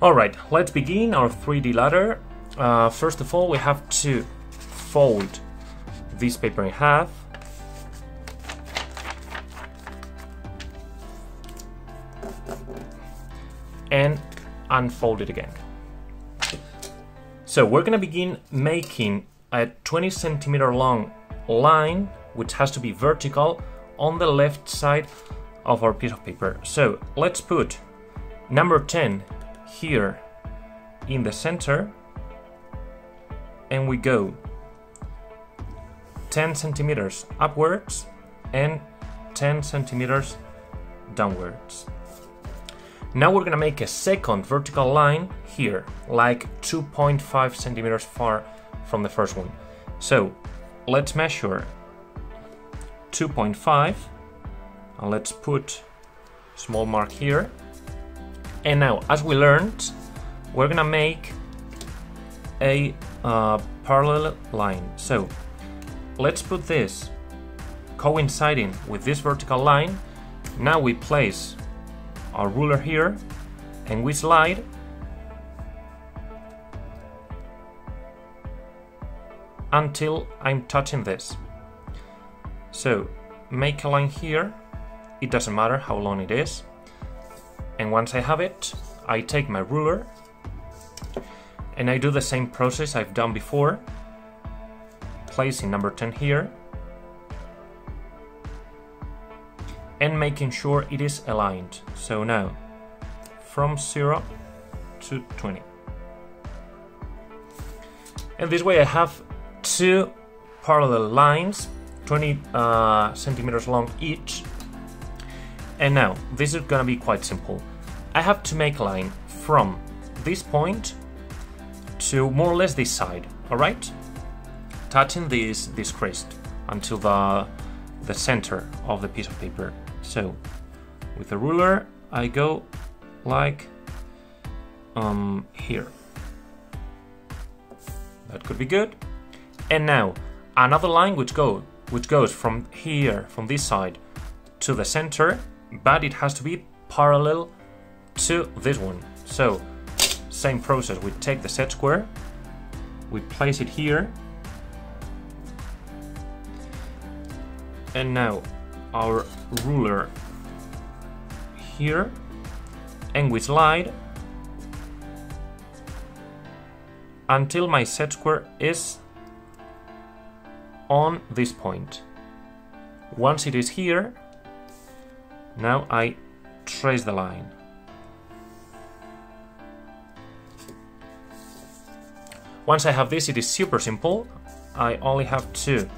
Alright, let's begin our 3D ladder. Uh, first of all, we have to fold this paper in half. And unfold it again. So we're gonna begin making a 20 centimeter long line, which has to be vertical, on the left side of our piece of paper. So let's put number 10 here in the center and we go 10 centimeters upwards and 10 centimeters downwards. Now we're gonna make a second vertical line here, like 2.5 centimeters far from the first one. So let's measure 2.5 and let's put small mark here. And now, as we learned, we're gonna make a uh, parallel line. So let's put this coinciding with this vertical line. Now we place our ruler here and we slide until I'm touching this. So make a line here, it doesn't matter how long it is. And once I have it, I take my ruler and I do the same process I've done before, placing number 10 here and making sure it is aligned. So now, from 0 to 20. And this way I have two parallel lines, 20 uh, centimeters long each. And now, this is gonna be quite simple. I have to make a line from this point to more or less this side, alright? Touching this, this crest until the, the center of the piece of paper. So, with a ruler, I go like um, here. That could be good. And now, another line which, go, which goes from here, from this side, to the center, but it has to be parallel to this one. So, same process, we take the set square, we place it here, and now our ruler here and we slide until my set square is on this point. Once it is here, now I trace the line. Once I have this, it is super simple. I only have to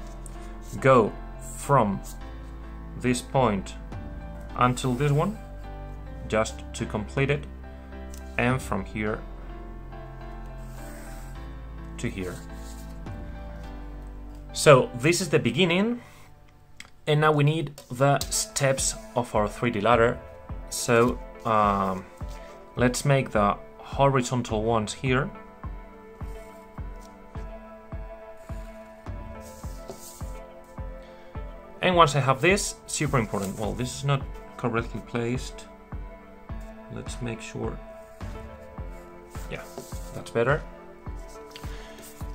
go from this point until this one just to complete it and from here to here. So this is the beginning and now we need the steps of our 3D ladder. So um, let's make the horizontal ones here. And once I have this, super important, well, this is not correctly placed. Let's make sure. Yeah, that's better.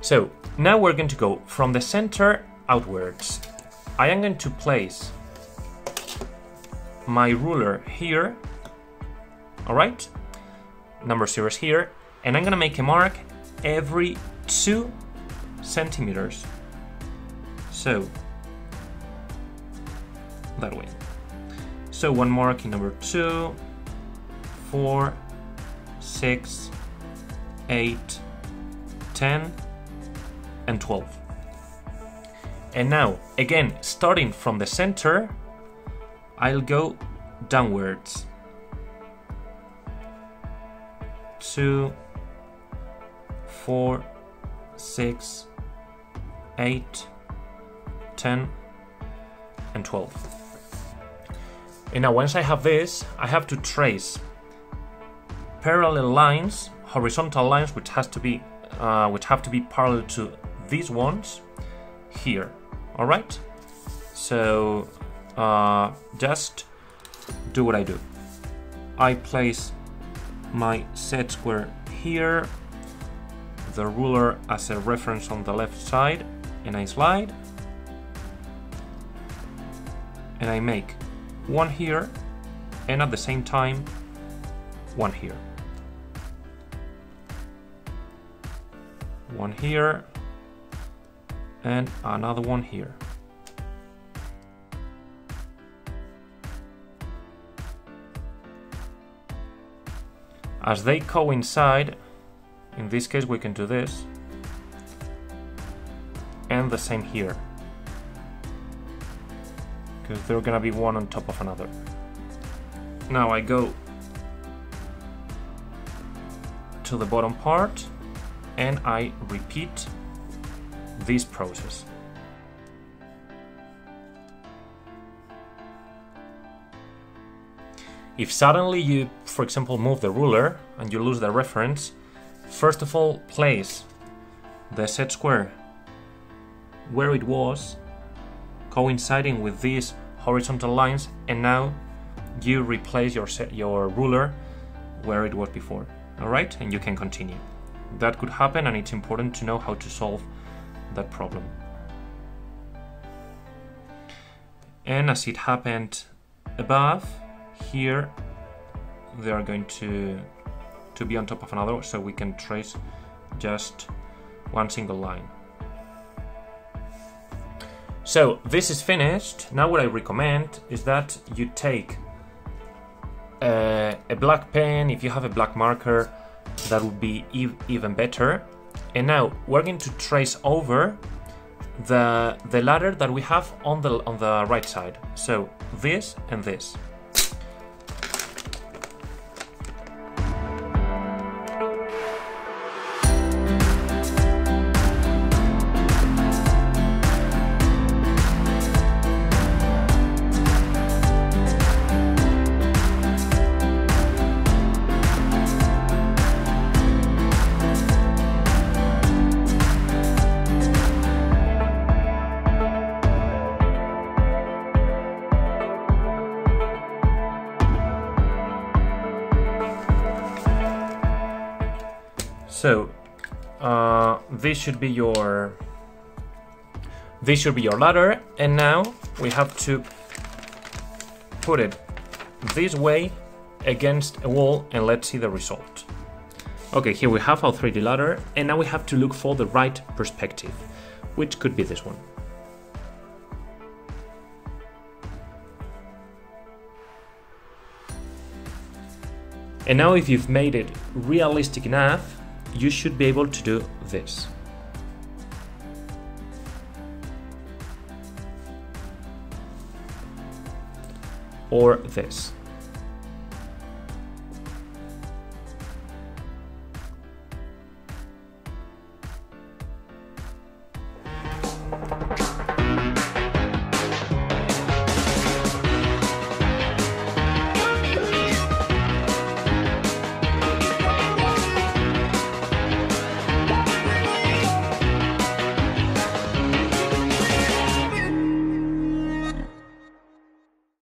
So now we're going to go from the center outwards. I am going to place my ruler here. All right, number zero is here, and I'm gonna make a mark every two centimeters. So that way. So one mark in number two, four, six, eight, ten, and 12. And now, again, starting from the center, I'll go downwards. Two, four, six, eight, ten, and 12. And now once I have this, I have to trace parallel lines, horizontal lines, which has to be, uh, which have to be parallel to these ones here. All right. So uh, just do what I do. I place my set square here, the ruler as a reference on the left side, and I slide, and I make one here, and at the same time, one here. One here, and another one here. As they coincide, in this case we can do this, and the same here, because they're gonna be one on top of another. Now I go to the bottom part and I repeat this process. If suddenly you, for example, move the ruler and you lose the reference, first of all, place the set square where it was, coinciding with these horizontal lines, and now you replace your, your ruler where it was before. Alright, and you can continue. That could happen, and it's important to know how to solve that problem. And as it happened above, here they are going to to be on top of another so we can trace just one single line. So this is finished. Now what I recommend is that you take uh, a black pen, if you have a black marker, that would be ev even better. And now we're going to trace over the the ladder that we have on the on the right side. So this and this. So uh, this should be your this should be your ladder and now we have to put it this way against a wall and let's see the result. Okay, here we have our 3D ladder and now we have to look for the right perspective, which could be this one. And now if you've made it realistic enough, you should be able to do this. Or this.